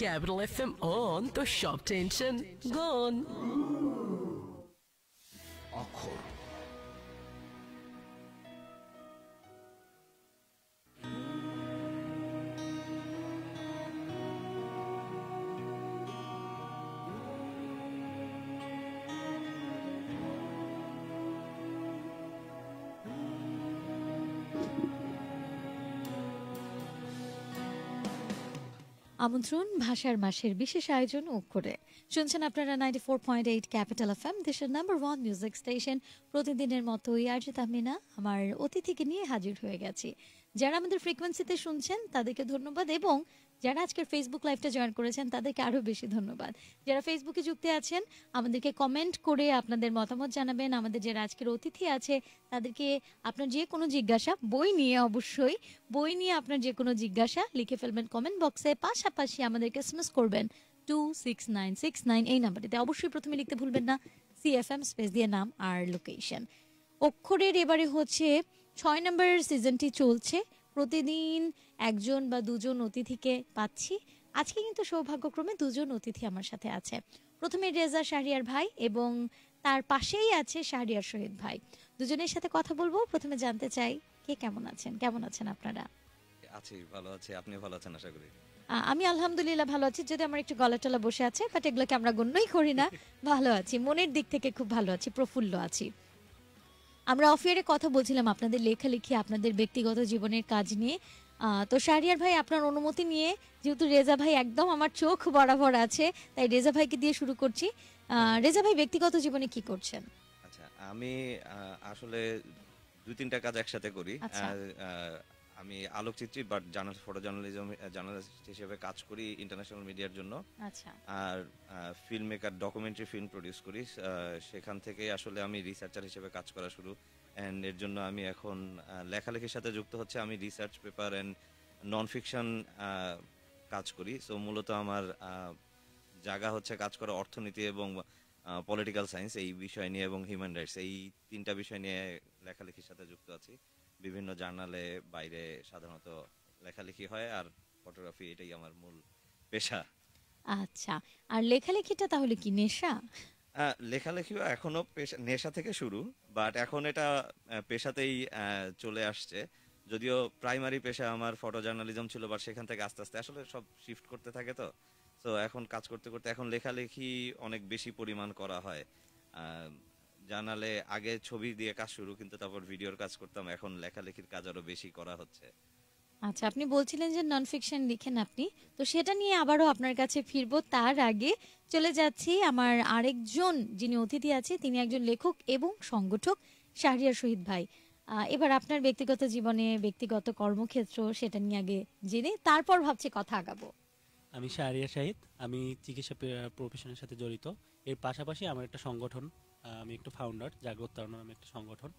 Capital FM on, the shop tension gone. Akhor. আমন্ত্রণ ভাষার মাসের বিশেষ আয়োজন ও করে। শুনছেন আপনারা ninety four point eight capital F M দেশের নাম্বার ওয়ান মিউজিক স্টেশন প্রতিদিনের মতোই আর্জিত আমিনা, আমার অতিথিকে নিয়ে হাজির হয়ে গেছি। যারা আমাদের ফ্রিকোয়েন্সিতে শুনছেন, তাদেরকে ধন্যবাদ এবং যারা আজকের ফেসবুক লাইভটা জয়েন করেছেন, তাদেরকে আরও বেশি ধন্যবাদ। যারা ফেসবুকে যুক্ত আছেন, আমাদেরকে কমেন্ট করে আপনাদের মতামত জানাবেন। আমাদের যারা আজকের অতিথি আছে, তাদেরকে আপনার যে কোনো জিজ্ঞাসা, বই নিয়ে অবশ্যই, বই নিয়ে আপনার যে কোনো জিজ্ঞাসা লিখে ফেলবেন কমেন্ট বক্সে পাশাপাশি আমাদেরকে এসএমএস করবেন two six nine six nine এই নাম্বারটিতে অবশ্যই প্রথমে লিখতে ভুলবেন না সিএফএম স্পেস দিয়ে নাম আর লোকেশন অক্ষরের এবারে হচ্ছে ছয় নম্বর সিজনটি চলছে। প্রতিদিন একজন বা দুজন অতিথিকে পাচ্ছি। আজকে কিন্তু সৌভাগ্যক্রমে দুজন অতিথি আমার সাথে আছে। প্রথমে রেজা শাহরিয়ার ভাই এবং তার পাশেই আছে শাহরিয়ার শহীদ ভাই। দুজনের সাথে কথা বলব। প্রথমে জানতে চাই কে কেমন আছেন? কেমন আছেন আপনারা? আছি ভালো আছি। আপনি ভালো আছেন আশা করি। আমি আলহামদুলিল্লাহ ভালো আছি। যদি আমার একটু গলা টলা বসে আছে বাট এগুলোকে আমরা গণ্যই করি না। ভালো আছি। মনের দিক থেকে খুব ভালো আছি প্রফুল্ল আছি। আমরা অফিয়ারে কথা বলছিলাম আপনাদের লেখালেখি আপনাদের ব্যক্তিগত জীবনের কাজ নিয়ে। তো শাহরিয়ার ভাই আপনার অনুমতি নিয়ে যেহেতু রেজা ভাই একদম আমার চোখ বরাবর আছে তাই রেজা ভাইকে দিয়ে শুরু করছি। রেজা ভাই ব্যক্তিগত জীবনে কি করছেন? আচ্ছা আমি আসলে দুই তিনটা কাজ একসাথে করি। আচ্ছা। আমি আলোকচিত্রী but journal photo journalism journalist হিসেবে কাজ করি ইন্টারন্যাশনাল মিডিয়ার জন্য। আচ্ছা। আর film maker documentary film produce করি। সেখান থেকে আসলে আমি রিসার্চার হিসেবে কাজ করা শুরু অ্যান্ড এর জন্য আমি এখন লেখালেখির সাথে যুক্ত হচ্ছে আমি research paper and non fiction কাজ করি। সো মূলত আমার জায়গা হচ্ছে কাজ করা অর্থনীতি এবং পলিটিক্যাল সায়েন্স এই বিষয় নিয়ে এবং হিউম্যান রাইটস এই তিনটা বিষয় নিয়ে লেখালেখির সাথে যুক্ত আছি। বিভিন্ন জার্নালে বাইরে সাধারণত লেখালেখি হয় আর ফটোগ্রাফি এটাই আমার মূল পেশা। আচ্ছা আর লেখালেখিটা তাহলে কি নেশা? লেখালেখিও এখনও পেশা, নেশা থেকে শুরু বাট এখন এটা পেশাতেই চলে আসছে। যদিও প্রাইমারি পেশা আমার ফটো জার্নালিজম ছিল বাট সেখান থেকে আস্তে আস্তে, আসলে সব শিফট করতে থাকে তো। তো এখন কাজ করতে করতে, এখন লেখালেখি অনেক বেশি পরিমাণ করা হয়। জানালে আগে ছবি দিয়ে কাজ শুরু, কিন্তু তারপর ভিডিওর কাজ করতাম, এখন লেখালেখির কাজ আরও বেশি করা হচ্ছে। আচ্ছা আপনি বলছিলেন যে নন ফিকশন লিখেন আপনি। তো সেটা নিয়ে আবারও আপনার কাছে ফিরবো। তার আগে চলে যাচ্ছি আমার আরেকজন যিনি অতিথি আছে, তিনি একজন লেখক এবং সংগঠক শাহরিয়ার শহীদ ভাই। এবার আপনার ব্যক্তিগত জীবনে ব্যক্তিগত কর্মক্ষেত্র সেটা নিয়ে আগে জেনে তারপর ভাবছি কথা আগাবো। আমি শাহরিয়া শাহিদ, আমি চিকিৎসা প্রফেশনের সাথে জড়িত। এর পাশাপাশি আমার একটা সংগঠন আমি একটা ফাউন্ডার জাগ্রত নামে একটা সংগঠন।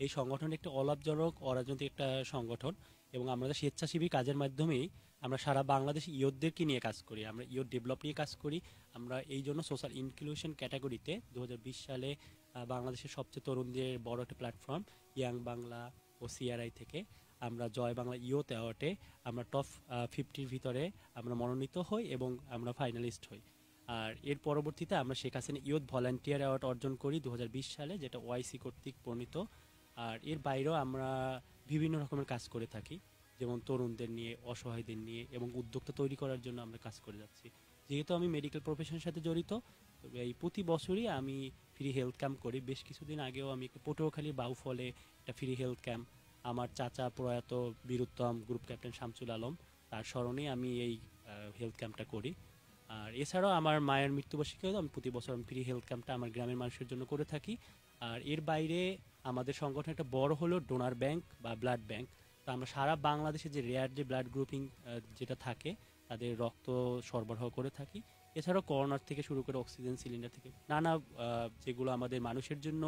এই সংগঠন একটি অলাভজনক, অরাজনৈতিক একটা সংগঠন। এবং আমরা স্বেচ্ছাসেবী কাজের মাধ্যমেই আমরা সারা বাংলাদেশ ইয়তদেরকে নিয়ে কাজ করি। আমরা ইয়ত ডেভেলপ নিয়ে কাজ করি। আমরা এই জন্য সোশ্যাল ইনক্লুশন ক্যাটাগরিতে দু হাজার বিশ সালে বাংলাদেশের সবচেয়ে তরুণদের বড় একটা প্ল্যাটফর্ম ইয়াং বাংলা ও সিআরআই থেকে। আমরা জয় বাংলা ইয়ত অ্যাওয়ার্ডে আমরা টপ ফিফটির ভিতরে আমরা মনোনীত হই এবং আমরা ফাইনালিস্ট হই। আর এর পরবর্তীতে আমরা Sheikh Hasina youth volunteer award অর্জন করি দু হাজার বিশ সালে, যেটা ওয়াইসি কর্তৃক প্রণীত। আর এর বাইরেও আমরা বিভিন্ন রকমের কাজ করে থাকি, যেমন তরুণদের নিয়ে, অসহায়দের নিয়ে এবং উদ্যোক্তা তৈরি করার জন্য আমরা কাজ করে যাচ্ছি। যেহেতু আমি মেডিকেল প্রফেশনের সাথে জড়িত, এই প্রতি বছরই আমি ফ্রি হেলথ ক্যাম্প করি। বেশ কিছুদিন আগেও আমি একটু পটুয়াখালী বাউফলে একটা ফ্রি হেলথ ক্যাম্প আমার চাচা প্রয়াত বীরুত্তম গ্রুপ ক্যাপ্টেন শামসুল আলম, তার স্মরণে আমি এই হেলথ ক্যাম্পটা করি। আর এছাড়াও আমার মায়ের মৃত্যুবার্ষিকীও আমি প্রতি বছর আমি ফ্রি হেলথ ক্যাম্পটা আমার গ্রামের মানুষের জন্য করে থাকি। আর এর বাইরে আমাদের সংগঠন একটা বড় হলো ডোনার ব্যাংক বা ব্লাড ব্যাংক। তো আমরা সারা বাংলাদেশে যে রেয়ার যে ব্লাড গ্রুপিং যেটা থাকে, তাদের রক্ত সরবরাহ করে থাকি। এছাড়াও করোনার থেকে শুরু করে অক্সিজেন সিলিন্ডার থেকে, নানা যেগুলো আমাদের মানুষের জন্য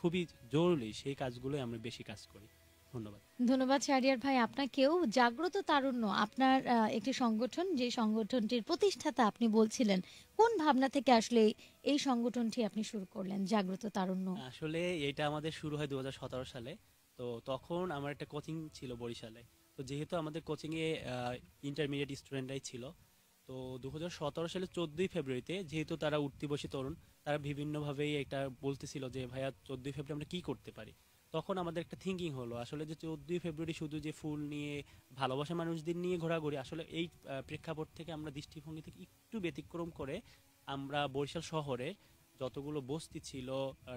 খুবই জরুরি, সেই কাজগুলোই আমরা বেশি কাজ করি। ধন্যবাদ। ধন্যবাদ শাহরিয়ার ভাই আপনাকেও। জাগ্রত তারুণ্য আপনার একটি সংগঠন যে সংগঠনটির প্রতিষ্ঠাতা আপনি বলছিলেন কোন ভাবনা থেকে আসলে এই- সংগঠনটি আপনি শুরু করলেন? জাগ্রত তারুণ্য। আসলে এটা আমাদের শুরু হয় দু সালে। তো তখন আমার একটা কোচিং ছিল বরিশালে। তো যেহেতু আমাদের কোচিংয়ে ইন্টারমিডিয়েট স্টুডেন্টরাই ছিল তো দু হাজার সতেরো সালে চোদ্দই ফেব্রুয়ারিতে যেহেতু তারা উঠতি বসে তরুণ তারা বিভিন্নভাবেই এটা বলতেছিল যে ভাইয়া চোদ্দই ফেব্রুয়ারি আমরা কি করতে পারি? তখন আমাদের একটা থিঙ্কিং হলো। আসলে যে চোদ্দই ফেব্রুয়ারি শুধু যে ফুল নিয়ে ভালোবাসা মানুষদের নিয়ে ঘোরাঘুরি আসলে এই প্রেক্ষাপট থেকে আমরা দৃষ্টিভঙ্গি থেকে একটু ব্যতিক্রম করে আমরা বরিশাল শহরে যতগুলো বস্তি ছিল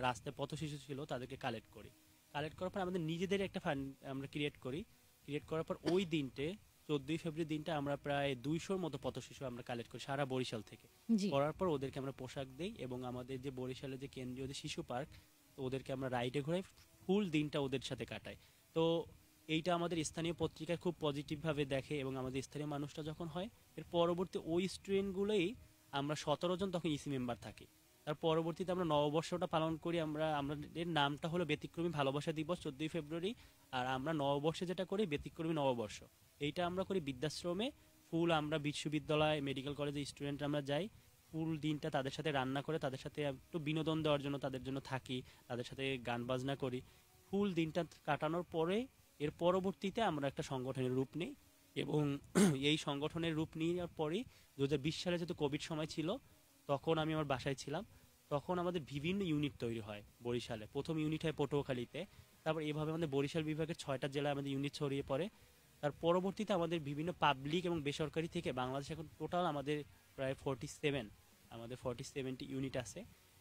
রাস্তায় পথশিশু ছিল তাদেরকে কালেক্ট করি। কালেক্ট করার পর আমাদের নিজেদের একটা ফান্ড আমরা ক্রিয়েট করি। ক্রিয়েট করার পর ওই দিনটে চোদ্দই ফেব্রুয়ারি দিনটা আমরা প্রায় দুইশোর মতো পথ শিশু আমরা কালেক্ট করি সারা বরিশাল থেকে। করার পর ওদেরকে আমরা পোশাক দেই এবং আমাদের যে বরিশালে যে কেন্দ্রীয় যে শিশু পার্ক ওদেরকে আমরা রাইডে ঘুরে ফুল দিনটা ওদের সাথে কাটায়। তো এইটা আমাদের স্থানীয় পত্রিকায় খুব পজিটিভভাবে দেখে এবং আমাদের স্থানীয় মানুষটা যখন হয়, এর পরবর্তী ওই স্টুডেন্টগুলোই আমরা সতেরো জন তখন ইসি মেম্বার থাকি। তার পরবর্তীতে আমরা নববর্ষটা পালন করি, আমরা, আমাদের নামটা হলো ব্যতিক্রমী ভালোবাসা দিবস চোদ্দই ফেব্রুয়ারি, আর আমরা নববর্ষে যেটা করি, ব্যতিক্রমী নববর্ষ। এইটা আমরা করি বৃদ্ধাশ্রমে, ফুল আমরা বিশ্ববিদ্যালয় মেডিকেল কলেজে স্টুডেন্ট আমরা যাই, ফুল দিনটা তাদের সাথে রান্না করে, তাদের সাথে একটু বিনোদন দেওয়ার জন্য তাদের জন্য থাকি, তাদের সাথে গান বাজনা করি। ফুল দিনটা কাটানোর পরে এর পরবর্তীতে আমরা একটা সংগঠনের রূপ নিই এবং এই সংগঠনের রূপ নেওয়ার পরেই দু হাজার বিশ সালে যেহেতু কোভিড সময় ছিল, তখন আমি আমার বাসায় ছিলাম। তখন আমাদের বিভিন্ন ইউনিট তৈরি হয় বরিশালে। প্রথম ইউনিট হয় পটুয়াখালীতে। তারপর এভাবে আমাদের বরিশাল বিভাগের ছয়টা জেলায় আমাদের ইউনিট ছড়িয়ে পড়ে। তার পরবর্তীতে আমাদের বিভিন্ন পাবলিক এবং বেসরকারি থেকে বাংলাদেশ এখন টোটাল আমাদের প্রায় ফোরটি সেভেন আমাদের ফোরটি সেভেনটি ইউনিট আছে।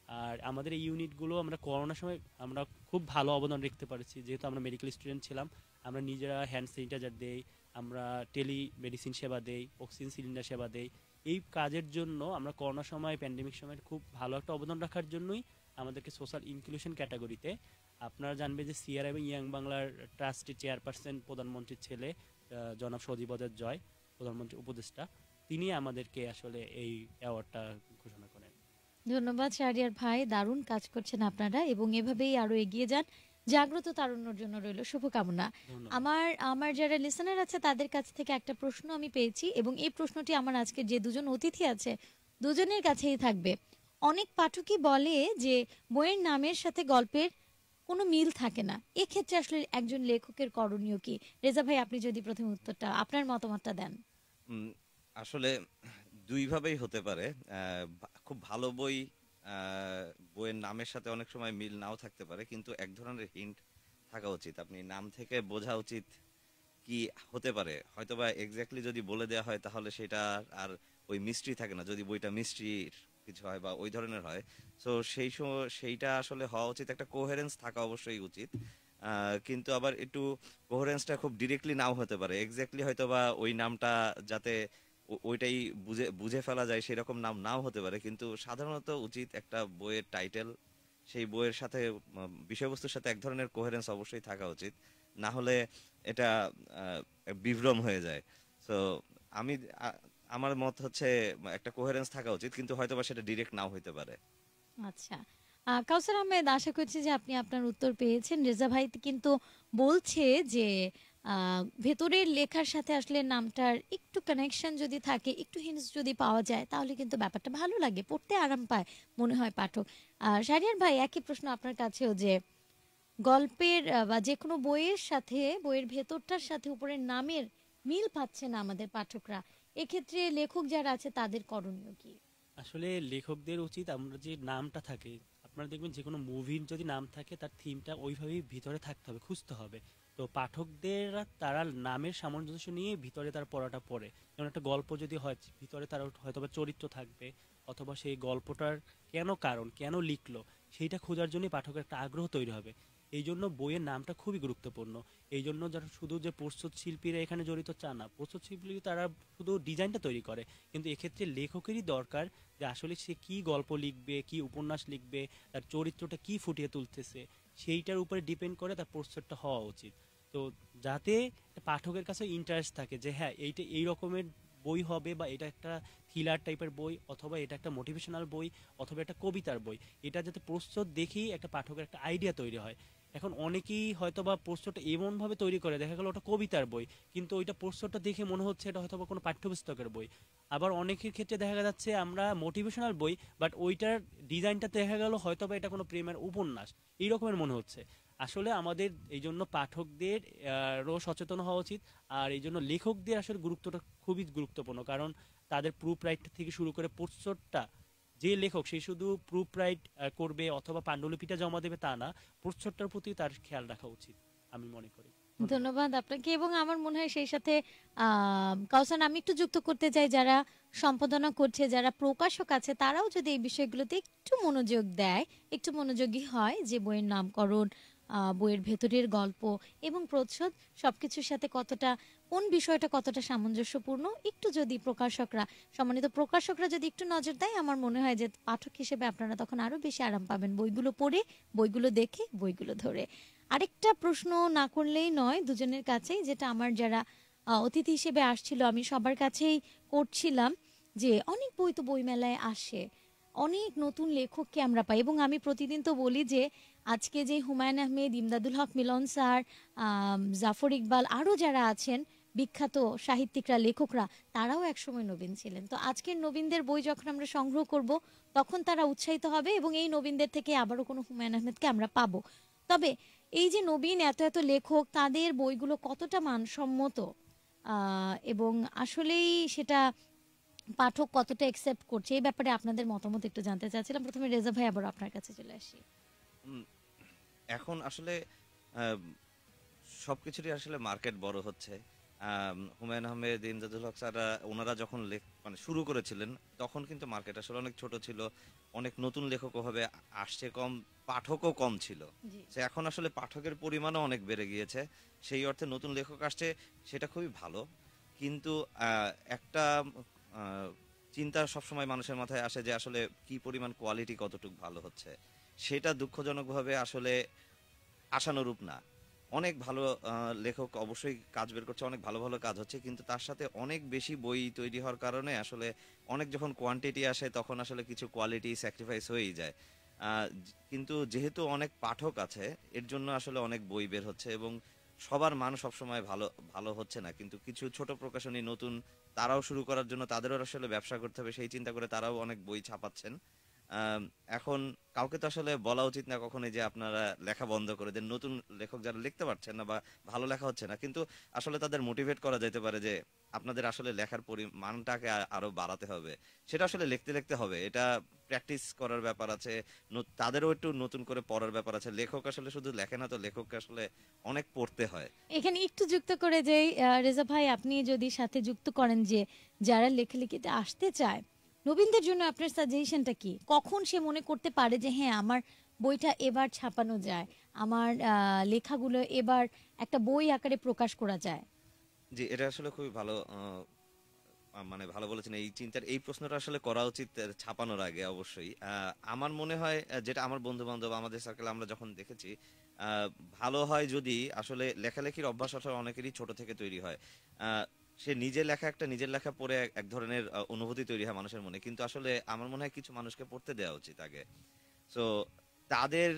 আর আমাদের এই ইউনিটগুলো আমরা করোনার সময় আমরা খুব ভালো অবদান রাখতে পারছি। যেহেতু আমরা মেডিকেল স্টুডেন্ট ছিলাম, আমরা নিজেরা হ্যান্ড স্যানিটাইজার দেই, আমরা টেলি মেডিসিন সেবা দেই অক্সিজেন সিলিন্ডার সেবা দেই। এই কাজের জন্য আমরা করোনার সময় প্যান্ডেমিক সময় খুব ভালো একটা অবদান রাখার জন্যই আমাদেরকে সোশ্যাল ইনক্লুশন ক্যাটাগরিতে আপনারা জানবেন যে সিআর এবং ইয়াং বাংলার ট্রাস্টি চেয়ারপারসন প্রধানমন্ত্রীর ছেলে জনাব সজীবদের জয় প্রধানমন্ত্রী উপদেষ্টা তিনি আমাদেরকে আসলে এই অ্যাওয়ার্ডটা ঘোষণা করেন ধন্যবাদ শাহরিয়ার ভাই দারুণ কাজ করছেন আপনারা এবং এভাবেই আরও এগিয়ে যান। জাগ্রত তারুণ্যর জন্য রইল শুভকামনা। আমার আমার যারা লিসনার আছে তাদের কাছ থেকে একটা প্রশ্ন আমি পেয়েছি এবং এই প্রশ্নটি আমার আজকে যে দুজন অতিথি আছে দুজনের কাছেই থাকবে। অনেক পাঠকই বলে যে বইয়ের নামের সাথে গল্পের কোনো মিল থাকে না। এক্ষেত্রে আসলে একজন লেখকের করণীয় কি? রেজা ভাই আপনি যদি প্রথম উত্তরটা আপনার মতামতটা দেন। আসলে দুইভাবেই হতে পারে। খুব ভালো বই বইয়ের নামের সাথে অনেক সময় মিল নাও থাকতে পারে, কিন্তু এক ধরনের হিন্ট থাকা উচিত। আপনি নাম থেকে বোঝা উচিত কি হতে পারে। হয়তোবা এক্স্যাক্টলি যদি বলে দেওয়া হয়, তাহলে সেটা আর ওই মিস্ট্রি থাকে না। যদি বইটা মিস্ট্রির কিছু হয় বা ওই ধরনের হয়। সো সেই সময় সেইটা আসলে হওয়া উচিত। একটা কোহেরেন্স থাকা অবশ্যই উচিত। কিন্তু আবার একটু কোহেরেন্সটা খুব ডিরেক্টলি নাও হতে পারে। এক্স্যাক্টলি হয়তো বা ওই নামটা যাতে ওইটাই বুঝে বুঝে ফেলা যায়, সেরকম নাম নাও হতে পারে। কিন্তু সাধারণত উচিত একটা বইয়ের টাইটেল সেই বইয়ের সাথে বিষয়বস্তুর সাথে এক ধরনের কোহেরেন্স অবশ্যই থাকা উচিত। না হলে এটা বিভ্রম হয়ে যায়। তো আমি আমার মত হচ্ছে, একটা কোহেরেন্স থাকা উচিত, কিন্তু হয়তোবা সেটা ডিরেক্ট নাও হইতে পারে। আচ্ছা। কাউসার আহমেদ, আশা করছি যে আপনি আপনার উত্তর পেয়েছেন। রেজা ভাই কিন্তু বলছে যে ভেতরের লেখার সাথে আসলে নামটার একটু কানেকশন যদি থাকে একটু হিন্স যদি পাওয়া যায় তাহলে কিন্তু ব্যাপারটা ভালো লাগে পড়তে আরাম পায় মনে হয় পাঠক। আহ, শাহরিয়ার ভাই একই প্রশ্ন আপনার কাছেও যে গল্পের বা যে কোনো বইয়ের সাথে বইয়ের ভেতরটার সাথে উপরের নামের মিল পাচ্ছে না আমাদের পাঠকরা। এক্ষেত্রে লেখক যারা আছে তাদের করণীয় কি? আসলে লেখকদের উচিত আমরা যে নামটা থাকে আপনারা দেখবেন যে কোনো মুভির যদি নাম থাকে তার থিমটা ওইভাবেই ভিতরে থাকতে হবে খুঁজতে হবে। তো পাঠকদের তারা নামের সামঞ্জস্য নিয়ে ভিতরে তার পড়াটা পড়ে। যেমন একটা গল্প যদি হয়, ভিতরে তার হয়তো বা চরিত্র থাকবে, অথবা সেই গল্পটার কেন কারণ, কেন লিখলো, সেইটা খোঁজার জন্যই পাঠকের একটা আগ্রহ তৈরি হবে। এই জন্য বইয়ের নামটা খুবই গুরুত্বপূর্ণ। এই জন্য যারা শুধু যে প্রস্তুত শিল্পীরা এখানে জড়িত চান না, প্রস্তুত শিল্পী তারা শুধু ডিজাইনটা তৈরি করে, কিন্তু এক্ষেত্রে লেখকেরই দরকার যে আসলে সে কি গল্প লিখবে, কি উপন্যাস লিখবে, তার চরিত্রটা কি ফুটিয়ে তুলতেছে, সেইটার উপরে ডিপেন্ড করে তার প্রস্তুতটা হওয়া উচিত। তো যাতে পাঠকের কাছে ইন্টারেস্ট থাকে যে হ্যাঁ এইটা এই রকমের বই হবে বা এটা একটা থ্রিলার টাইপের বই অথবা এটা একটা মোটিভেশনাল বই অথবা একটা কবিতার বই। এটা যাতে প্রস্তুত দেখেই একটা পাঠকের একটা আইডিয়া তৈরি হয়। এখন অনেকেই হয়তো বা প্রস্তুতটা এমনভাবে তৈরি করে, দেখা গেল ওটা কবিতার বই, কিন্তু ওইটা প্রস্তুতটা দেখে মনে হচ্ছে এটা হয়তো বা কোনো পাঠ্যপুস্তকের বই। আবার অনেকের ক্ষেত্রে দেখা যাচ্ছে আমরা মোটিভেশনাল বই বাট ওইটার ডিজাইনটা দেখা গেল হয়তো বা এটা কোনো প্রেমের উপন্যাস। এই রকমের মনে হচ্ছে। আসলে আমাদের এই জন্য পাঠকদের সচেতন হওয়া উচিত। আর এই জন্য লেখকদের আসলে গুরুত্বটা খুবই গুরুত্বপূর্ণ। কারণ তাদের প্রুফ রাইট থেকে শুরু করে পোস্টারটা যে লেখক সে শুধু প্রুফ রাইট করবে অথবা পাণ্ডুলিপিটা জমা দেবে তা না পোস্টারটার প্রতি তার খেয়াল রাখা উচিত, আমি মনে করি। ধন্যবাদ। আপনাকে। এবং আমার মনে হয় সেই সাথে কাউসান, আমি একটু যুক্ত করতে চাই, যারা সম্পাদনা করছে, যারা প্রকাশক আছে, তারাও যদি এই বিষয়গুলোতে একটু মনোযোগ দেয়, একটু মনোযোগী হয়, যে বইয়ের নামকরণ বইয়ের ভেতরের গল্প এবং প্রচ্ছদ সবকিছুর সাথে কতটা, কোন বিষয়টা কতটা সামঞ্জস্যপূর্ণ, একটু যদি প্রকাশকরা, সম্মানিত প্রকাশকরা যদি একটু নজর দেয়, আমার মনে হয় যে পাঠক হিসেবে আপনারা তখন আরও বেশি আরাম পাবেন। বইগুলো পড়ে, বইগুলো দেখে, বইগুলো ধরে। আরেকটা প্রশ্ন না করলেই নয়, দুজনের কাছেই, যেটা আমার যারা অতিথি হিসেবে আসছিল, আমি সবার কাছেই করছিলাম যে অনেক বই তো বইমেলায় আসে। অনেক নতুন লেখককে আমরা পাই এবং আমি প্রতিদিন তো বলি যে আজকে যে হুমায়ুন আহমেদ, ইমদাদুল হক মিলন স্যার জাফর ইকবাল আরও যারা আছেন, বিখ্যাত সাহিত্যিকরা, লেখকরা, তারাও একসময় নবীন ছিলেন। তো আজকের নবীনদের বই যখন আমরা সংগ্রহ করব, তখন তারা উৎসাহিত হবে এবং এই নবীনদের থেকে আবারও কোনো হুমায়ুন আহমেদকে আমরা পাবো। তবে এই যে নবীন, এত এত লেখক, তাদের বইগুলো কতটা মানসম্মত? এবং আসলেই সেটা পাঠক কতটা একসেপ্ট করছে এই ব্যাপারে আপনাদের মতামত একটু জানতে চাচ্ছিলাম। প্রথমে রেজা ভাই আবার আপনার কাছে চলে আসি। এখন আসলে সবকিছুরই আসলে মার্কেট বড় হচ্ছে। হুমায়ুন আহমেদ ইমদাদুল হক স্যাররা ওনারা যখন লেখ মানে শুরু করেছিলেন তখন কিন্তু মার্কেট আসলে অনেক ছোট ছিল। অনেক নতুন লেখকও হবে আসছে কম পাঠকও কম ছিল। সে এখন আসলে পাঠকের পরিমাণও অনেক বেড়ে গিয়েছে। সেই অর্থে নতুন লেখক আসছে সেটা খুবই ভালো। কিন্তু আহ, একটা চিন্তা সবসময় মানুষের মাথায় আসে যে আসলে কি পরিমাণ কোয়ালিটি কতটুকু ভালো হচ্ছে। সেটা দুঃখজনকভাবে আসলে আশানুরূপ না। অনেক ভালো লেখক অবশ্যই কাজ বের করছে, অনেক ভালো ভালো কাজ হচ্ছে, কিন্তু তার সাথে অনেক বেশি বই তৈরি হওয়ার কারণে আসলে অনেক যখন কোয়ান্টিটি আসে তখন আসলে কিছু কোয়ালিটি স্যাক্রিফাইস হয়েই যায়। কিন্তু যেহেতু অনেক পাঠক আছে, এর জন্য আসলে অনেক বই বের হচ্ছে এবং সবার মান সবসময় ভালো ভালো হচ্ছে না। কিন্তু কিছু ছোট প্রকাশনী, নতুন তারাও শুরু করার জন্য তাদেরও আসলে ব্যবসা করতে হবে, সেই চিন্তা করে তারাও অনেক বই ছাপাচ্ছেন। এখন কাউকে তো আসলে বলা উচিত না কখনোই যে আপনারা লেখা বন্ধ করে দেন। নতুন লেখক যারা লিখতে পারছেন না বা ভালো লেখা হচ্ছে না, কিন্তু আসলে তাদের মোটিভেট করা যেতে পারে যে আপনাদের আসলে লেখার পরিমাণটাকে আরও বাড়াতে হবে। সেটা আসলে লিখতে লিখতে হবে। এটা প্র্যাকটিস করার ব্যাপার আছে তাদেরও একটু নতুন করে পড়ার ব্যাপার আছে। লেখক আসলে শুধু লেখে না তো লেখককে আসলে অনেক পড়তে হয়। এখানে একটু যুক্ত করে যে রেজা ভাই, আপনি যদি সাথে যুক্ত করেন যে যারা লেখালেখিতে আসতে চায় নবীনদের জন্য আপনার সাজেশনটা কি? কখন সে মনে করতে পারে যে হ্যাঁ আমার বইটা এবার ছাপানো যায়, আমার লেখাগুলো এবার একটা বই আকারে প্রকাশ করা যায় জি, এটা আসলে খুবই ভালো মানে ভালো বলেছেন। এই চিন্তার, এই প্রশ্নটা আসলে করা উচিত ছাপানোর আগে অবশ্যই। আমার মনে হয় যেটা আমার বন্ধু বান্ধব আমাদের সার্কেলে আমরা যখন দেখেছি ভালো হয় যদি আসলে লেখালেখির অভ্যাস আসলে অনেকেরই ছোট থেকে তৈরি হয়। সে নিজে লেখা একটা নিজের লেখা পড়ে এক- ধরনের অনুভূতি তৈরি হয় মানুষের মনে। কিন্তু আসলে আমার মনে হয় কিছু মানুষকে পড়তে দেওয়া উচিত আগে। সো তাদের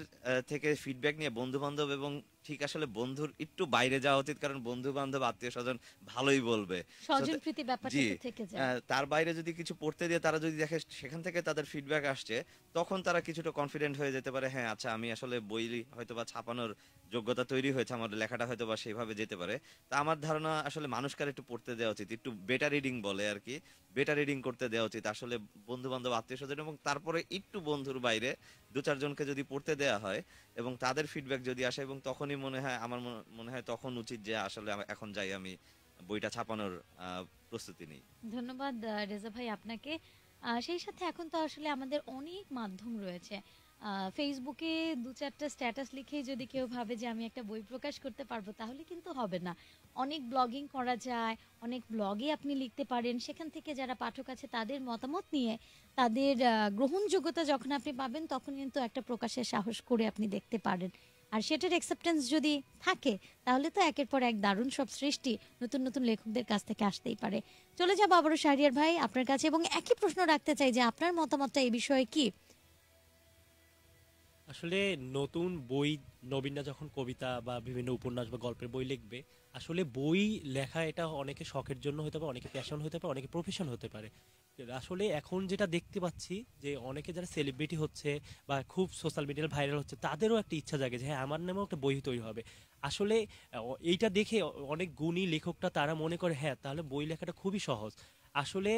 থেকে ফিডব্যাক নিয়ে বন্ধু বান্ধব এবং ঠিক আসলে বন্ধুর একটু বাইরে যাওয়া উচিত কারণ বন্ধু বান্ধব আত্মীয় স্বজন ভালোই বলবে জি, তার বাইরে যদি কিছু পড়তে দিয়ে তারা যদি দেখে সেখান থেকে তাদের ফিডব্যাক আসছে তখন তারা কিছুটা কনফিডেন্ট হয়ে যেতে পারে হ্যাঁ আচ্ছা আমি আসলে বই হয়তো বা ছাপানোর যোগ্যতা তৈরি হয়েছে আমার লেখাটা হয়তো বা সেইভাবে যেতে পারে। তা আমার ধারণা আসলে মানুষকে আর একটু পড়তে দেওয়া উচিত একটু বেটার রিডিং বলে আর কি বেটার রিডিং করতে দেওয়া উচিত। আসলে বন্ধু বান্ধব আত্মীয় স্বজন এবং তারপরে একটু বন্ধুর বাইরে দু চারজনকে যদি পড়তে দেয়া হয় এবং তাদের ফিডব্যাক যদি আসে এবং তখনই মনে হয়, আমার মনে- হয় তখন উচিত যে আসলে এখন যাই, আমি বইটা ছাপানোর প্রস্তুতি নিই। ধন্যবাদ রেজা ভাই আপনাকে। সেই সাথে এখন তো আসলে আমাদের অনেক মাধ্যম রয়েছে। ফেসবুকে দু চারটা স্ট্যাটাস লিখেই যদি কেউ ভাবে যে আমি একটা বই প্রকাশ করতে পারব, তাহলে কিন্তু হবে না। অনেক ব্লগিং করা যায়, অনেক ব্লগে আপনি লিখতে পারেন। সেখান থেকে যারা পাঠক আছে, তাদের মতামত নিয়ে, তাদের গ্রহণযোগ্যতা যখন আপনি পাবেন, তখন কিন্তু একটা প্রকাশের সাহস করে আপনি দেখতে পারেন। আর সেটার অ্যাকসেপ্টেন্স যদি থাকে, তাহলে তো একের পর এক দারুণ সব সৃষ্টি নতুন নতুন লেখকদের কাছ থেকে আসতেই পারে। চলে যাব আবারও শাহরিয়ার ভাই আপনার কাছে এবং একই প্রশ্ন রাখতে চাই যে আপনার মতামতটা এই বিষয়ে কি? আসলে নতুন বই নবীনরা যখন কবিতা বা বিভিন্ন উপন্যাস বা গল্পের বই লিখবে, আসলে বই লেখা এটা অনেকে শখের জন্য হতে পারে, অনেকে প্যাশন হতে পারে, অনেকে প্রফেশন হতে পারে। আসলে এখন যেটা দেখতে পাচ্ছি যে অনেকে যারা সেলিব্রিটি হচ্ছে বা খুব সোশ্যাল মিডিয়ায় ভাইরাল হচ্ছে, তাদেরও একটা ইচ্ছা জাগে যে হ্যাঁ আমার নামেও একটা বই তৈরি হবে। আসলে এইটা দেখে অনেক গুণী লেখকটা তারা মনে করে হ্যাঁ তাহলে বই লেখাটা খুবই সহজ। আসলে,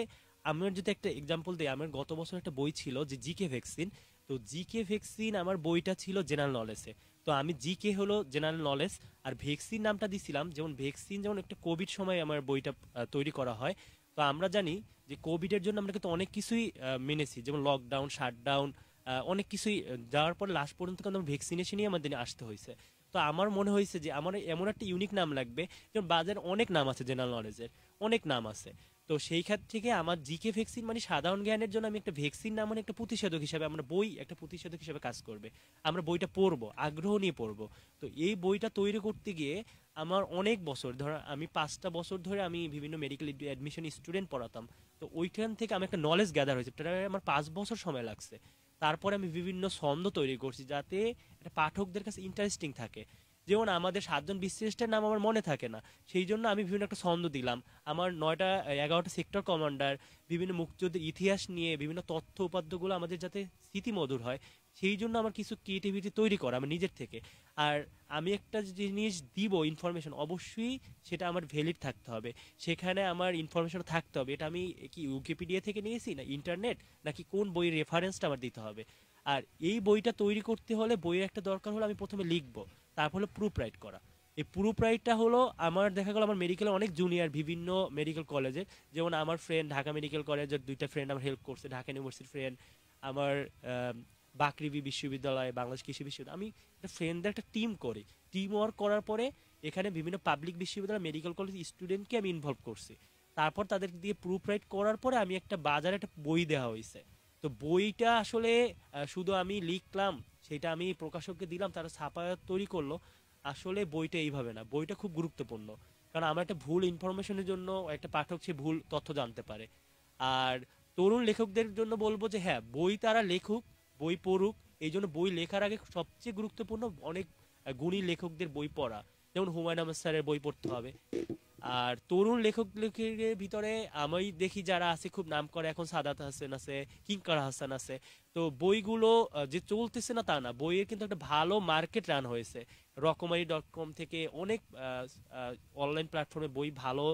আমার যদি একটা এক্সাম্পল দিই, আমার গত বছর একটা বই ছিল যে জিকে ভ্যাকসিন তো জিকে ভ্যাকসিন আমার বইটা ছিল জেনারেল নলেজে তো আমি জিকে হলো জেনারেল নলেজ আর ভ্যাকসিন নামটা দিছিলাম, যেমন ভ্যাকসিন যেমন একটা কোভিড সময় আমার বইটা তৈরি করা হয়। তো আমরা জানি যে কোভিডের জন্য আমরা কিন্তু অনেক কিছুই মেনেছি, যেমন লকডাউন শাটডাউন অনেক কিছুই যাওয়ার পর লাস্ট পর্যন্ত কিন্তু ভ্যাকসিনেশনই আমাদের আসতে হয়েছে। তো আমার মনে হয়েছে যে আমার এমন একটা ইউনিক নাম লাগবে, যেমন বাজারে অনেক নাম আছে জেনারেল নলেজের অনেক নাম আছে। তো সেই ক্ষেত্রে থেকে আমার জিকে ভ্যাকসিন মানে সাধারণ জ্ঞানের জন্য আমি একটা ভ্যাকসিন না মানে একটা প্রতিষেধক হিসাবে, আমরা বই একটা প্রতিষেধক হিসাবে কাজ করবে। আমরা বইটা পড়ব, আগ্রহ নিয়ে পড়ব। তো এই বইটা তৈরি করতে গিয়ে আমার অনেক বছর ধর, আমি পাঁচটা বছর ধরে আমি বিভিন্ন মেডিকেল অ্যাডমিশন স্টুডেন্ট পড়াতাম। তো ওইখান থেকে আমি একটা নলেজ গ্যাদার হয়েছে। আমার পাঁচ বছর সময় লাগছে। তারপরে আমি বিভিন্ন ছন্দ তৈরি করছি যাতে এটা পাঠকদের কাছে ইন্টারেস্টিং থাকে। যেমন আমাদের সাতজন বিশ্লিষ্টের নাম আমার মনে থাকে না, সেই জন্য আমি বিভিন্ন একটা ছন্দ দিলাম। আমার নয়টা, এগারোটা সেক্টর কমান্ডার বিভিন্ন মুক্তিযুদ্ধের ইতিহাস নিয়ে, বিভিন্ন তথ্য উপাদ্যগুলো আমাদের যাতে স্মৃতিমধুর হয়, সেই জন্য আমার কিছু ক্রিয়েটিভিটি তৈরি করা আমার নিজের থেকে। আর আমি একটা জিনিস দিব ইনফরমেশন অবশ্যই সেটা আমার ভ্যালিড থাকতে হবে। সেখানে আমার ইনফরমেশন থাকতে হবে। এটা আমি কি উইকিপিডিয়া থেকে নিয়েছি না ইন্টারনেট নাকি কোন বইয়ের রেফারেন্সটা আমার দিতে হবে? আর এই বইটা তৈরি করতে হলে বইয়ের একটা দরকার হলে আমি প্রথমে লিখব। তারপর হলো প্রুফ রাইট করা। এই প্রুফ রাইটটা হলো আমার দেখা গেল আমার মেডিকেলে অনেক জুনিয়র বিভিন্ন মেডিকেল কলেজে যেমন আমার ফ্রেন্ড ঢাকা মেডিকেল কলেজের দুইটা ফ্রেন্ড আমার হেল্প করছে, ঢাকা ইউনিভার্সিটির ফ্রেন্ড আমার বাকরিবি বিশ্ববিদ্যালয়, বাংলাদেশ কৃষি বিশ্ববিদ্যালয়। আমি একটা ফ্রেন্ডদের একটা টিম করি। টিম ওয়ার্ক করার পরে এখানে বিভিন্ন পাবলিক বিশ্ববিদ্যালয় মেডিকেল কলেজ স্টুডেন্টকে আমি ইনভলভ করছি। তারপর তাদের দিয়ে প্রুফ রাইট করার পরে আমি একটা বাজারে একটা বই দেওয়া হয়েছে। তো বইটা আসলে শুধু আমি লিখলাম সেটা আমি প্রকাশককে দিলাম, তারা ছাপা তৈরি করল। আসলে বইটা এইভাবে না, বইটা খুব গুরুত্বপূর্ণ। কারণ আমার একটা ভুল ইনফরমেশনের জন্য একটা পাঠক সে ভুল তথ্য জানতে পারে। আর তরুণ লেখকদের জন্য বলব যে হ্যাঁ বই তারা লেখুক, বই পড়ুক, এই জন্য বই লেখার আগে সবচেয়ে গুরুত্বপূর্ণ অনেক গুণী লেখকদের বই পড়া। যেমন হুমায়ুন আহমেদ স্যারের বই পড়তে হবে। আর তরুণ লেখক লেখকের ভিতরে আমি দেখি যারা আছে, খুব নাম করে এখন সাদাত হাসান আছে, কিঙ্কার হাসান আছে। তো বইগুলো যে চলতেছে না তা না, বইয়ের কিন্তু একটা ভালো মার্কেট রান হয়েছে। রকমারি ডট কম থেকে অনেক অনলাইন প্ল্যাটফর্মে বই ভালো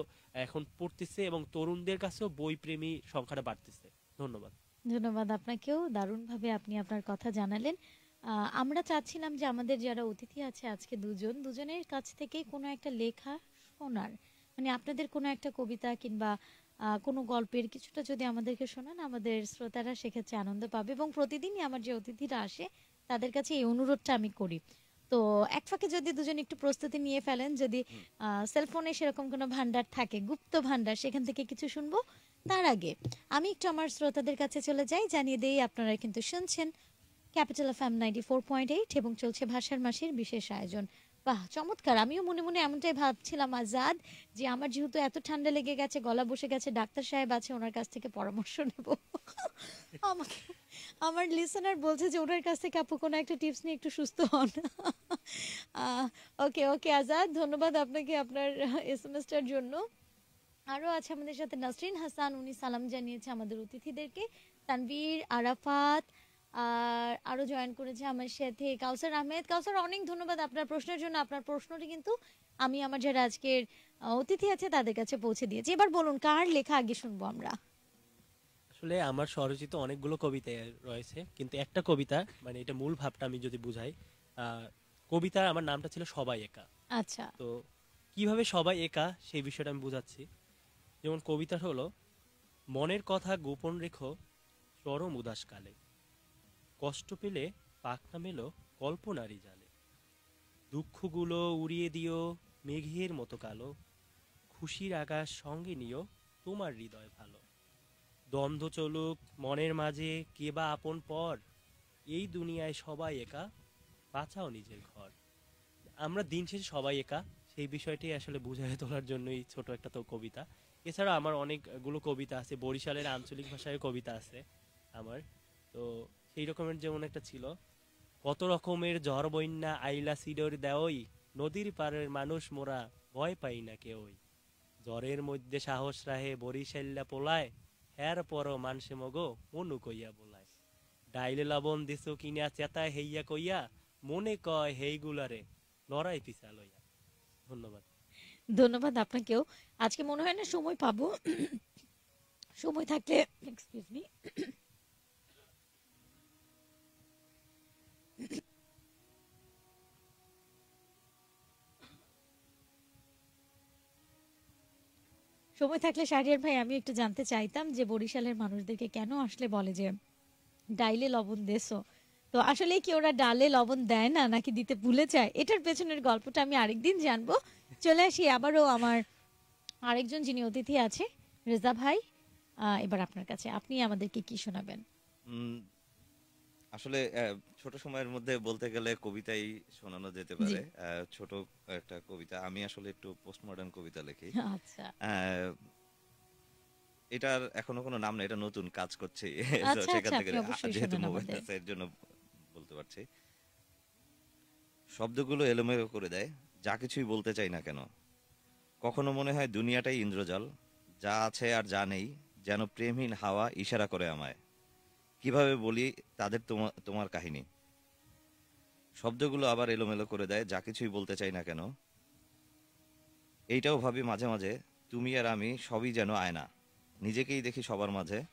এখন পড়তেছে এবং তরুণদের কাছেও বই প্রেমী সংখ্যাটা বাড়তেছে। ধন্যবাদ। ধন্যবাদ আপনাকেও। দারুণভাবে আপনি আপনার কথা জানালেন। আমরা চাচ্ছিলাম যে আমাদের যারা অতিথি আছে, আজকে দুজন, দুজনের কাছ থেকে কোনো একটা লেখা শোনার। মানে আপনাদের কোনো একটা কবিতা কিংবা কোনো গল্পের কিছুটা যদি আমাদেরকে শোনান আমাদের শ্রোতারা সেক্ষেত্রে আনন্দ পাবে এবং প্রতিদিনই আমার যে অতিথিরা আসে তাদের কাছে এই অনুরোধটা আমি করি। তো এক ফাঁকে যদি দুজন একটু প্রস্তুতি নিয়ে ফেলেন যদি সেলফোনে সেরকম কোনো ভান্ডার থাকে গুপ্ত ভান্ডার সেখান থেকে কিছু শুনব তার আগে আমি একটু আমার শ্রোতাদের কাছে চলে যাই জানিয়ে দেই আপনারা কিন্তু শুনছেন capital F M ninety four point eight এবং চলছে ভাষার মাসের বিশেষ আয়োজন। বাহ, চমৎকার। আমিও মনে মনে এমনটাই ভাবছিলাম, আজাদ, যে আমার যেহেতু এত ঠান্ডা লেগে গেছে, গলা বসে গেছে, ডাক্তার সাহেব আছে, ওনার কাছ থেকে পরামর্শ নেব। আমাকে, আমার লিসনার বলছে যে, ওনার কাছ থেকে আপু কোনো একটা টিপস নিয়ে একটু সুস্থ হন। ওকে ওকে আজাদ, ধন্যবাদ আপনাকে আপনার এস এম জন্য। আরও আছে আমাদের সাথে নাসরিন হাসান, উনি সালাম জানিয়েছে আমাদের অতিথিদেরকে। তানভীর, আরাফাত আর আরও জয়েন করেছে আমার সাথে কাউসার আহমেদ। কাউসার অনেক ধন্যবাদ আপনার প্রশ্নের জন্য। আপনার প্রশ্নটি কিন্তু আমি আমার যারা আজকের অতিথি আছে তাদের কাছে পৌঁছে দিয়েছি। এবার বলুন কার লেখা আগে শুনব আমরা? আসলে আমার স্বরচিত অনেকগুলো কবিতা রয়েছে কিন্তু একটা কবিতা মানে এটা মূল ভাবটা আমি যদি বুঝাই আহ, কবিতার আমার নামটা ছিল সবাই একা। আচ্ছা। তো কীভাবে সবাই একা সেই বিষয়টা আমি বুঝাচ্ছি। যেমন কবিতা হলো মনের কথা গোপন রেখো চরম উদাস কালে কষ্ট পেলে পাখনা মেলো কল্পনারই জালে। দুঃখগুলো উড়িয়ে দিও মেঘের মতো কালো। খুশির আকাশ সঙ্গে নিও তোমার হৃদয় ভালো। দ্বন্দ্ব চলুক মনের মাঝে কে বা আপন পর। এই দুনিয়ায় সবাই একা, বাঁচাও নিজের ঘর। আমরা দিন শেষে সবাই একা, সেই বিষয়টি আসলে বুঝাই তোলার জন্যই ছোট একটা তো কবিতা। এছাড়া আমার অনেকগুলো কবিতা আছে, বরিশালের আঞ্চলিক ভাষায় কবিতা আছে আমার। তো সেই রকমের যেমন একটা ছিল, কত রকমের ঝড়, বন্যা, আইলা, সিডর দেওই নদীর পাড়ের মানুষ মোরা ভয় পাই না কেউই। জ্বরের মধ্যে সাহস রাহে বরিশাল্লা পোলায় হ্যার পর মানসে মগো মনু কইয়া বলায়। ডাইলে লবণ দিছো কিনা চেতায় হেইয়া কইয়া, মনে কয় হেইগুলারে লড়াই পিছা লইয়া। ধন্যবাদ। ধন্যবাদ আপনাকেও। আজকে মনে হয় না সময় পাবো। সময় থাকলে এক্সকিউজ মি সময় থাকলে শাহরিয়ার ভাই, আমি একটু জানতে চাইতাম যে বরিশালের মানুষদেরকে কেন আসলে বলে যে, ডাইলে লবণ দেছো? তো আসলে কি ওরা ডালে লবণ দেয় না, নাকি দিতে ভুলে যায়? এটার পেছনের গল্পটা আমি আরেকদিন জানব। চলে আসি আবারও আমার আরেকজন যিনি অতিথি আছে, রেজা ভাই। এবার আপনার কাছে। আপনি আমাদেরকে কি শোনাবেন? আসলে ছোট সময়ের মধ্যে বলতে গেলে কবিতাই শোনানো যেতে পারে। ছোট একটা কবিতা। আমি আসলে একটু পোস্ট মডার্ন কবিতা লিখি। আচ্ছা। এটার এখনও কোনো নাম নেই এটা নতুন কাজ করছি। আচ্ছা, সেখান আচ্ছা, থেকে যেহেতু মোবাইল আছে এর জন্য বলতে পারছি। শব্দগুলো এলোমেলো করে দেয় যা কিছুই বলতে চাই না কেন। কখনো মনে হয় দুনিয়াটাই ইন্দ্রজাল যা আছে আর যা নেই যেন প্রেমহীন হাওয়া ইশারা করে আমায়। কীভাবে বলি তাদের তোমা- তোমার কাহিনী? শব্দগুলো আবার এলোমেলো করে দেয় যা কিছুই বলতে চাই না কেন। এইটাও ভাবি মাঝে মাঝে তুমি আর আমি সবই যেন আয়না। নিজেকেই দেখি সবার মাঝে।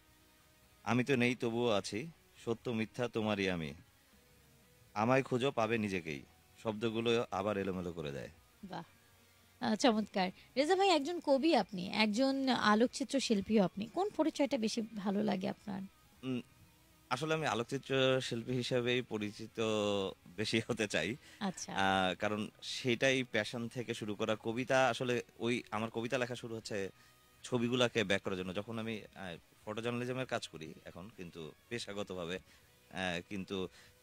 আমি তো নেই তবুও আছি। সত্য মিথ্যা তোমারই আমি। আমায় খুঁজো পাবে নিজেকেই। শব্দগুলো আবার এলোমেলো করে দেয়। বাহ। চমৎকার। রেজা ভাই একজন কবি আপনি একজন আলোকচিত্র শিল্পীও আপনি। কোন পরিচয়টা বেশি ভালো লাগে আপনার? আসলে আমি আলোকচিত্র শিল্পী হিসেবেই পরিচিত বেশি হতে চাই। আচ্ছা। কারণ সেটাই প্যাশন থেকে শুরু করা কবিতা আসলে ওই আমার কবিতা লেখা শুরু হচ্ছে ছবিগুলাকে ব্যাক করার জন্য। যখন আমি ফটো জার্নালিজমের কাজ করি এখন কিন্তু পেশাগতভাবে কিন্তু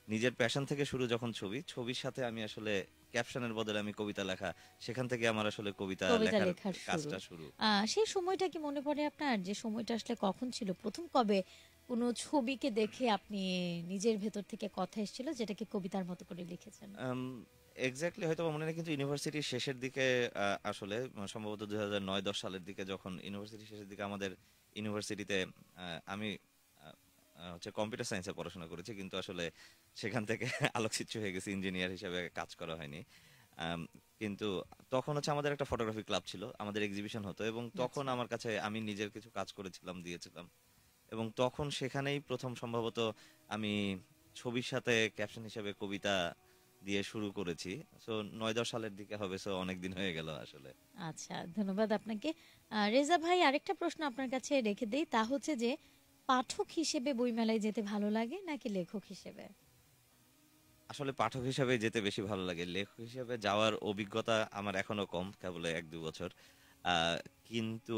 নিজের প্যাশন থেকে শুরু যখন ছবি ছবির সাথে আমি আসলে ক্যাপশনের বদলে আমি কবিতা লেখা সেখান থেকে আমার আসলে কবিতা লেখার কাজটা শুরু। সেই সময়টা কি মনে পড়ে আপনার? যে সময়টা আসলে কখন ছিল? প্রথম কবে কোনো ছবিকে দেখে আপনি নিজের ভেতর থেকে কথা এসেছিল যেটাকে কবিতার মতো করে লিখেছেন? এক্স্যাক্টলি হয়তো মনে নেই কিন্তু ইউনিভার্সিটির শেষের দিকে আসলে সম্ভবত দুই হাজার নয় দশ সালের দিকে যখন ইউনিভার্সিটির শেষের দিকে আমাদের ইউনিভার্সিটিতে আমি হচ্ছে কম্পিউটার সায়েন্সে পড়াশোনা করেছি কিন্তু আসলে সেখান থেকে আলোকচিত্র হয়ে গেছি ইঞ্জিনিয়ার হিসেবে কাজ করা হয়নি। কিন্তু তখন হচ্ছে আমাদের একটা ফটোগ্রাফি ক্লাব ছিল আমাদের এক্সিবিশন হতো এবং তখন আমার কাছে আমি নিজের কিছু কাজ করেছিলাম দিয়েছিলাম। এবং তখন সেখানেই প্রথম সম্ভবত আমি ছবির সাথে ক্যাপশন হিসেবে কবিতা দিয়ে শুরু করেছি। সো নয় দশ সালের দিকে হবে সো অনেক দিন হয়ে গেল আসলে। আচ্ছা ধন্যবাদ আপনাকে। রেজা ভাই আরেকটা প্রশ্ন আপনার কাছে রেখে দেই তা হচ্ছে যে পাঠক হিসেবে বইমেলায় যেতে ভালো লাগে নাকি লেখক হিসেবে? আসলে পাঠক হিসেবে যেতে বেশি ভালো লাগে। লেখক হিসেবে যাওয়ার অভিজ্ঞতা আমার এখনও কম কেবল এক দু বছর। আহ, কিন্তু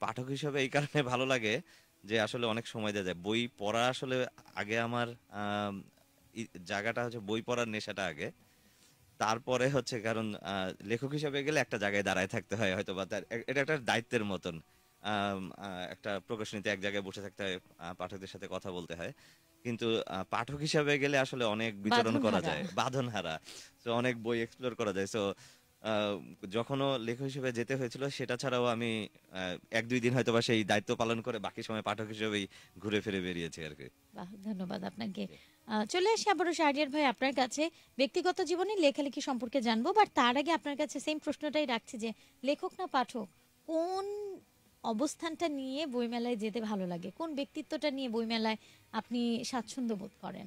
পাঠক হিসেবে এই কারণে ভালো লাগে যে আসলে অনেক সময় দেওয়া যায়। বই পড়া আসলে আগে আমার জায়গাটা হচ্ছে বই পড়ার নেশাটা আগে। তারপরে হচ্ছে কারণ লেখক হিসেবে গেলে একটা জায়গায় দাঁড়ায় থাকতে হয় হয়তো বা তার এটা একটা দায়িত্বের মতন। আহ, একটা প্রকাশনীতে এক জায়গায় বসে থাকতে হয় পাঠকদের সাথে কথা বলতে হয়। কিন্তু পাঠক হিসাবে গেলে আসলে অনেক বিচরণ করা যায়। বাঁধন হারা তো অনেক বই এক্সপ্লোর করা যায়। তো যখনও লেখক হিসেবে যেতে হয়েছিল সেটা ছাড়াও আমি এক দুই দিন হয়তো বা সেই দায়িত্ব পালন করে বাকি সময় পাঠক হিসেবেই ঘুরে ফিরে বেরিয়েছি আর কি। ধন্যবাদ আপনাকে। চলে আসি আবারও শাহরিয়ার ভাই আপনার কাছে। ব্যক্তিগত জীবনে লেখালেখি সম্পর্কে জানব বাট তার আগে আপনার কাছে সেম প্রশ্নটাই রাখছি যে লেখক না পাঠক কোন অবস্থানটা নিয়ে বইমেলায় যেতে ভালো লাগে? কোন ব্যক্তিত্বটা নিয়ে বইমেলায় আপনি স্বাচ্ছন্দ্য বোধ করেন?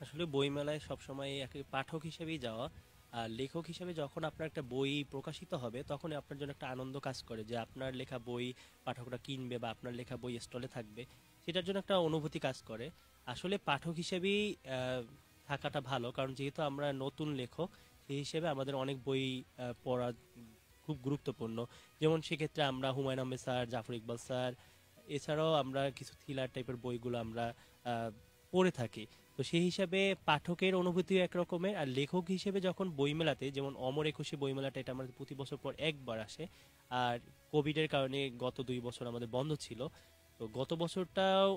আসলে বইমেলায় সবসময় এক পাঠক হিসেবেই যাওয়া। লেখক হিসেবে যখন আপনার একটা বই প্রকাশিত হবে তখন আপনার জন্য একটা আনন্দ কাজ করে যে আপনার লেখা বই পাঠকরা কিনবে বা আপনার লেখা বই স্টলে থাকবে। সেটার জন্য একটা অনুভূতি কাজ করে। আসলে পাঠক হিসেবেই থাকাটা ভালো, কারণ যেহেতু আমরা নতুন লেখক, সেই হিসেবে আমাদের অনেক বই পড়া খুব গুরুত্বপূর্ণ। যেমন সেক্ষেত্রে আমরা হুমায়ুন আহমেদ স্যার, জাফর ইকবাল স্যার, এছাড়াও আমরা কিছু থ্রিলার টাইপের বইগুলো আমরা পড়ে থাকি। তো সেই হিসাবে পাঠকের অনুভূতিও একরকমের, আর লেখক হিসেবে যখন বইমেলাতে যেমন অমর একুশে বইমেলাটা এটা আমাদের প্রতি বছর পর একবার আসে, আর কোভিডের কারণে গত দুই বছর আমাদের বন্ধ ছিল, তো গত বছরটাও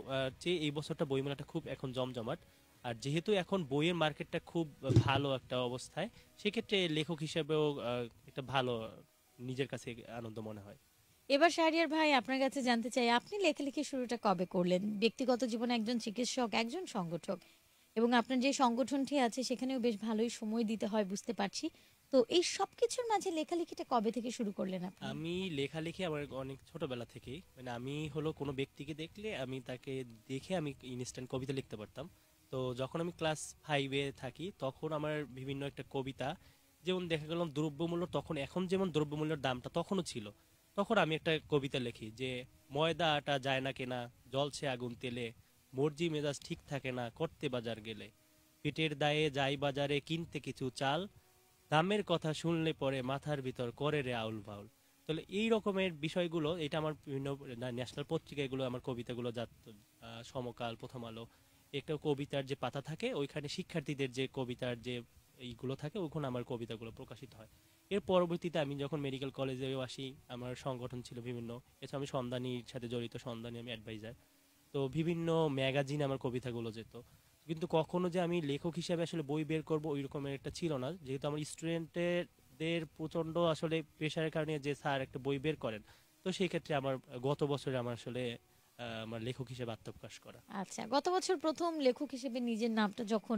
চেয়ে এই বছরটা বইমেলাটা খুব এখন জমজমাট, আর যেহেতু এখন বইয়ের মার্কেটটা খুব ভালো একটা অবস্থায়, সেক্ষেত্রে লেখক হিসেবেও একটা ভালো, নিজের কাছে আনন্দ মনে হয়। এবার শাহরিয়ার ভাই, আপনার কাছে জানতে চাই, আপনি লেখালেখি শুরুটা কবে করলেন? ব্যক্তিগত জীবনে একজন চিকিৎসক, একজন সংগঠক, এবং আপনার যে সংগঠনটি আছে, সেখানেও বেশ ভালোই সময় দিতে হয়, বুঝতে পারছি। তো এই সব কিছুর মাঝে লেখালেখিটা কবে থেকে শুরু করলেন আপনি? আমি লেখালেখি আমার অনেক ছোটবেলা থেকেই। মানে আমি হলো কোনো ব্যক্তিকে দেখলে আমি তাকে দেখে আমি ইনস্ট্যান্ট কবিতা লিখতে পারতাম। তো যখন আমি ক্লাস ফাইভে থাকি, তখন আমার বিভিন্ন একটা কবিতা, যেমন দেখা গেলাম দ্রব্যমূল্য, তখন, এখন যেমন দ্রব্যমূল্যের দামটা তখনও ছিল। তখন আমি একটা কবিতা লিখি যে ময়দা আটা যায় না কেনা, জলছে আগুন তেলে, মর্জি মেজাজ ঠিক থাকে না, করতে বাজার গেলে। পেটের দায়ে যাই বাজারে কিনতে কিছু চাল, দামের কথা শুনলে পরে মাথার ভিতর করে রে আউল বাউল। তাহলে এই রকমের বিষয়গুলো, এটা আমার বিভিন্ন ন্যাশনাল পত্রিকা এগুলো, আমার কবিতাগুলো যা সমকাল, প্রথম আলো, একটা কবিতার যে পাতা থাকে, ওইখানে শিক্ষার্থীদের যে কবিতার যে এইগুলো থাকে, ওখানে আমার কবিতাগুলো প্রকাশিত হয়। এর পরবর্তীতে আমি যখন মেডিকেল কলেজেও আসি, আমার সংগঠন ছিল বিভিন্ন, এছাড়া আমি সন্ধানীর সাথে জড়িত, সন্ধানী আমি অ্যাডভাইজার তো বিভিন্ন ম্যাগাজিন আমার কবিতাগুলো যেত। কিন্তু কখনো যে আমি লেখক হিসেবে আসলে বই বের করব ওই রকমের একটা ছিল না। যেহেতু আমার স্টুডেন্টদের প্রচণ্ড আসলে প্রেশারের কারণে যে স্যার একটা বই বের করেন, তো সেই ক্ষেত্রে আমার, গত বছরে আমার আসলে আমার লেখক হিসেবে আত্মপ্রকাশ করা। আচ্ছা গত বছর প্রথম লেখক হিসেবে নিজের নামটা যখন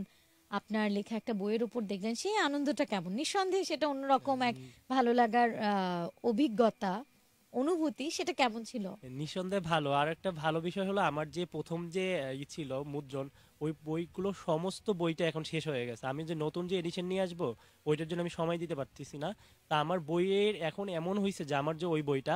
আপনার লেখা একটা বইয়ের উপর দেখলেন সেই আনন্দটা কেমন? নিঃসন্দেহে সেটা অন্যরকম এক ভালো লাগার অভিজ্ঞতা অনুভূতি সেটা কেমন ছিল? নিঃসন্দেহে ভালো। আর একটা ভালো বিষয় হলো আমার যে প্রথম যে ই ছিল মুদ্রণ ওই বইগুলো সমস্ত বইটা এখন শেষ হয়ে গেছে। আমি যে নতুন যে এডিশন নিয়ে আসব ওইটার জন্য আমি সময় দিতে পারতেছি না। তা আমার বইয়ের এখন এমন হয়েছে যে আমার যে ওই বইটা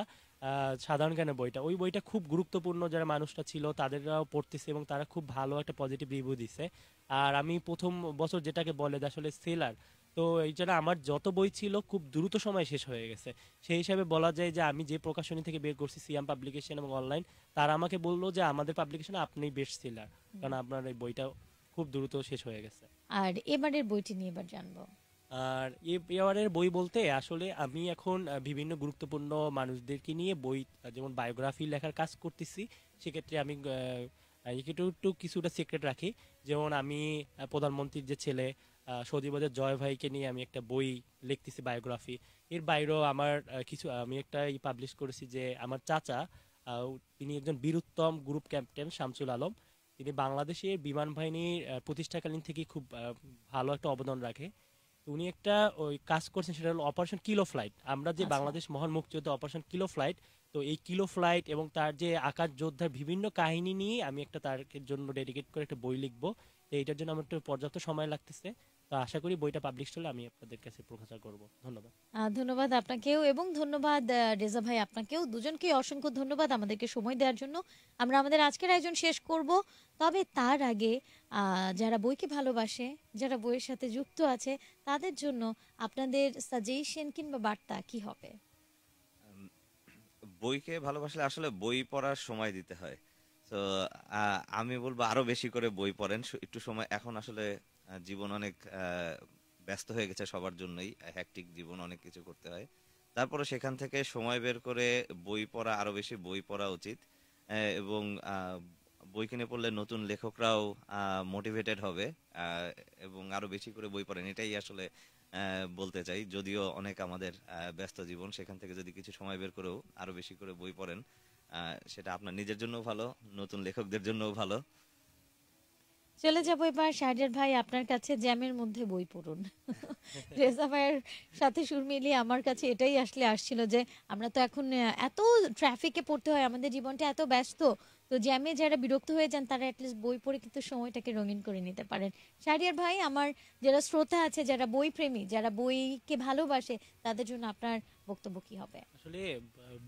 সাধারণ জ্ঞানের বইটা। ওই বইটা খুব গুরুত্বপূর্ণ যারা মানুষটা ছিল তাদেররাও পড়তেছে এবং তারা খুব ভালো একটা পজিটিভ রিভিউ দিছে। আর আমি প্রথম বছর যেটাকে বলে আসলে সেলার তো এই জন্য আমার যত বই ছিল খুব দ্রুত সময় শেষ হয়ে গেছে। সেই হিসাবে বলা যায় যে আমি যে প্রকাশনী থেকে বের করছি সিয়াম পাবলিকেশন এবং অনলাইন তারা আমাকে বলল যে আমাদের পাবলিকেশনে আপনি বেস্ট সেলার কারণ আপনার এই বইটা খুব দ্রুত শেষ হয়ে গেছে। আর এবারের বইটি নিয়ে এবার জানব। আর এবারের বই বলতে আসলে আমি এখন বিভিন্ন গুরুত্বপূর্ণ মানুষদেরকে নিয়ে বই যেমন বায়োগ্রাফি লেখার কাজ করতেছি সেক্ষেত্রে আমি একটু একটু কিছুটা সিক্রেট রাখি। যেমন আমি প্রধানমন্ত্রীর যে ছেলে আহ, সজীবদের জয় ভাইকে নিয়ে আমি একটা বই লিখতেছি বায়োগ্রাফি। এর বাইরেও আমার কিছু আমি একটা ই পাবলিশ করেছি যে আমার চাচা তিনি একজন বীরুত্তম গ্রুপ ক্যাপ্টেন শামসুল আলম। তিনি বাংলাদেশের বিমান বাহিনীর প্রতিষ্ঠাকালীন থেকে খুব ভালো একটা অবদান রাখে। উনি একটা ওই কাজ করছেন সেটা হলো অপারেশন কিলো ফ্লাইট আমরা যে আচ্ছা। বাংলাদেশ মহান মুক্তিযুদ্ধ অপারেশন কিলো ফ্লাইট তো এই কিলো ফ্লাইট এবং তার যে আকাশ যোদ্ধার বিভিন্ন কাহিনী নিয়ে আমি একটা তার জন্য ডেডিকেট করে একটা বই লিখব। তো এইটার জন্য আমার একটু পর্যাপ্ত সময় লাগতেছে। তো আশা করি বইটা পাবলিশ হলে আমি আপনাদের কাছে প্রকাশ করব। ধন্যবাদ। ধন্যবাদ আপনাকেও এবং ধন্যবাদ রেজা ভাই আপনাকেও। দুজনকে অসংখ্য ধন্যবাদ আমাদেরকে সময় দেওয়ার জন্য। আমরা আমাদের আজকের আয়োজন শেষ করব। তবে তার আগে যারা বইকে ভালোবাসে যারা বইয়ের সাথে যুক্ত আছে তাদের জন্য আপনাদের সাজেশন কিংবা বার্তা কি হবে? বইকে ভালোবাসলে আসলে বই পড়ার সময় দিতে হয়। তো আমি বলব আরও বেশি করে বই পড়েন। একটু সময় এখন আসলে জীবন অনেক ব্যস্ত হয়ে গেছে সবার জন্যই। হ্যাকটিক জীবন অনেক কিছু করতে হয়। তারপরে সেখান থেকে সময় বের করে বই পড়া, আরও বেশি বই পড়া উচিত। এবং বই কিনে পড়লে নতুন লেখকরাও মোটিভেটেড হবে। এবং আরও বেশি করে বই পড়েন। এটাই আসলে বলতে চাই। যদিও অনেক আমাদের ব্যস্ত জীবন, সেখান থেকে যদি কিছু সময় বের করেও আরও বেশি করে বই পড়েন সেটা আপনার নিজের জন্য ভালো, নতুন লেখকদের জন্যও ভালো। চলে যাব এবার শাহরিয়ার ভাই আপনার কাছে জ্যামের মধ্যে বই পড়ুন। রেজা ভাইয়ের সাথে সুর মিলিয়ে আমার কাছে এটাই আসলে আসছিল যে আমরা তো এখন এত ট্রাফিকে পড়তে হয় আমাদের জীবনটা এত ব্যস্ত তো জ্যামে যারা বিরক্ত হয়ে যান তারা অ্যাটলিস্ট বই পড়ে কিন্তু সময়টাকে রঙিন করে নিতে পারেন। শাহরিয়ার ভাই আমার যারা শ্রোতা আছে যারা বই প্রেমী যারা বইকে ভালোবাসে তাদের জন্য আপনার বক্তব্য কি হবে? আসলে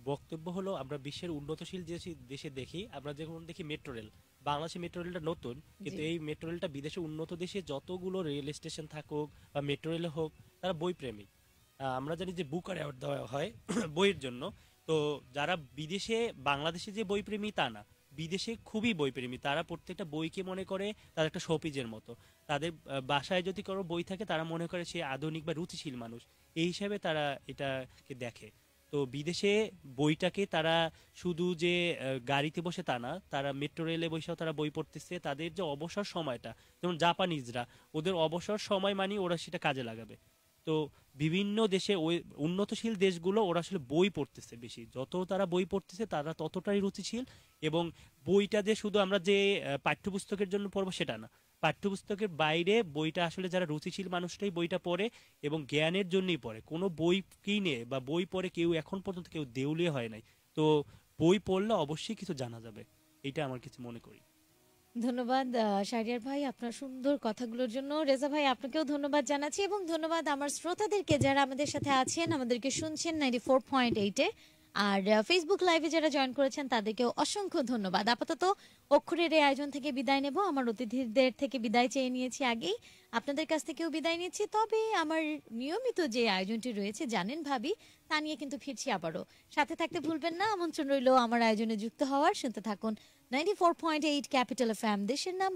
বক্তব্য হলো আমরা বিশ্বের উন্নতশীল যে দেশে দেখি আমরা যেমন দেখি মেট্রো রেল। বাংলাদেশে মেট্রো রেলটা নতুন কিন্তু এই মেট্রো রেলটা বিদেশে উন্নত দেশে যতগুলো রেল স্টেশন থাকুক বা মেট্রো রেল হোক তারা বই প্রেমী আহ, আমরা জানি যে বুকার অ্যাওয়ার্ড দেওয়া হয় বইয়ের জন্য। তো যারা বিদেশে বাংলাদেশে যে বই প্রেমী তা না। বিদেশে খুবই বই প্রেমী তারা প্রত্যেকটা বইকে মনে করে তার একটা শোপিজের মতো। তাদের বাসায় যদি কোনো বই থাকে তারা মনে করে সে আধুনিক বা রুচিশীল মানুষ। এই হিসাবে তারা এটাকে দেখে। তো বিদেশে বইটাকে তারা শুধু যে গাড়িতে বসে তা না, তারা মেট্রো রেলে বসেও তারা বই পড়তেছে। তাদের যে অবসর সময়টা, যেমন জাপানিজরা ওদের অবসর সময় মানে ওরা সেটা কাজে লাগাবে। তো বিভিন্ন দেশে ওই উন্নতশীল দেশগুলো ওরা আসলে বই পড়তেছে বেশি। যত তারা বই পড়তেছে, তারা ততটাই রুচিশীল এবং বইটা যে শুধু আমরা যে পাঠ্যপুস্তকের জন্য পড়ব সেটা না। পাঠ্যপুস্তকের বাইরে বইটা আসলে যারা রুচিশীল মানুষটাই বইটা পড়ে এবং জ্ঞানের জন্যই পড়ে। কোনো বই কিনে বা বই পড়ে কেউ এখন পর্যন্ত কেউ দেউলিয়া হয় নাই। তো বই পড়লে অবশ্যই কিছু জানা যাবে এটা আমার কিছু মনে করি। ধন্যবাদ শাহরিয়ার ভাই, আপনার সুন্দর কথাগুলোর জন্য। রেজা ভাই, আপনাকেও ধন্যবাদ জানাচ্ছি এবং ধন্যবাদ আমার শ্রোতাদেরকে যারা আমাদের সাথে আছেন। আমাদেরকে শুনছেন নাইনটি ফোর পয়েন্ট এইটে আর ফেসবুক লাইভে যারা জয়েন করেছেন, তাদেরকেও অসংখ্য ধন্যবাদ। আপাতত অক্ষরের এই আয়োজন থেকে বিদায় নেব। আমার অতিথিদের থেকে বিদায় চেয়ে নিয়েছি আগেই। আপনাদের কাছ থেকেও বিদায় নিয়েছি তবে আমার নিয়মিত যে আয়োজনটি রয়েছে, জানেন ভাবি, তা নিয়ে কিন্তু ফিরছি আবারও। সাথে থাকতে ভুলবেন না, আমন্ত্রণ রইল আমার আয়োজনে যুক্ত হওয়ার। শুনতে থাকুন ninety four point eight capital F M দেশের নাম